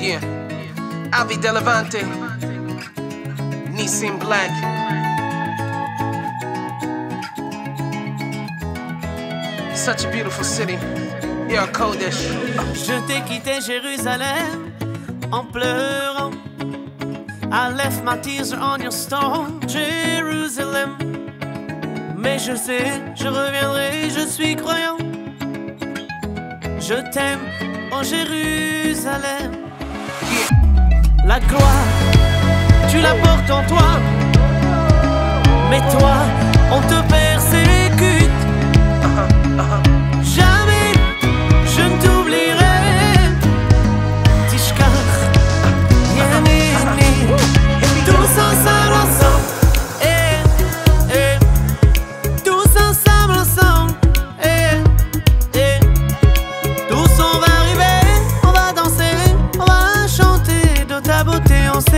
Yeah. Avi Delavante. Nissim Black. Such a beautiful city. Yeah, Kodesh. Je t'ai quitté Jérusalem en pleurant. I left my tears on your stone, Jérusalem. Mais je sais, je reviendrai, je suis croyant. Je t'aime, en Jérusalem. La gloire, tu la portes en toi. Mais toi, on te persécute. nossa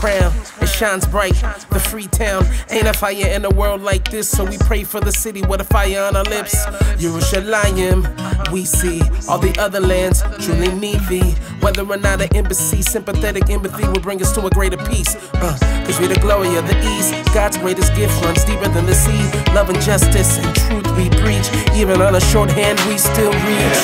crown, it shines bright. The free town, ain't a fire in a world like this, so we pray for the city with a fire on our lips. Yerushalayim, we see all the other lands truly need thee. Whether or not an embassy, sympathetic empathy will bring us to a greater peace. Uh, Cause we're the glory of the east. God's greatest gift runs deeper than the sea. Love and justice and truth we preach. Even on a shorthand, we still reach.